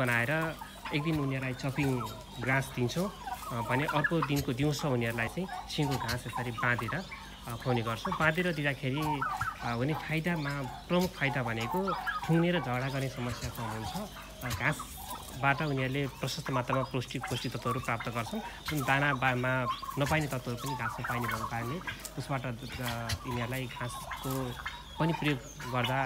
बनाएर एक दिन उनीहरूलाई चपिङ घाँस दिन्छौँ भने अर्को दिनको दिउँसो उनीहरूलाई चाहिँ सिङ्गो घाँस यसरी बाँधेर खुवाउने गर्छौँ। बाँधेर दिँदाखेरि हुने फाइदामा प्रमुख फाइदा भनेको ठुङ्ने र झगडा गर्ने समस्या कम हुन्छ। घाँसबाट उनीहरूले प्रशस्त मात्रामा पौष्टिक पौष्टिक तत्त्वहरू प्राप्त गर्छन्। जुन दाना बामा नपाइने तत्त्वहरू पनि घाँसमा पाइने भएको कारणले उसबाट यिनीहरूलाई घाँसको पनि प्रयोग गर्दा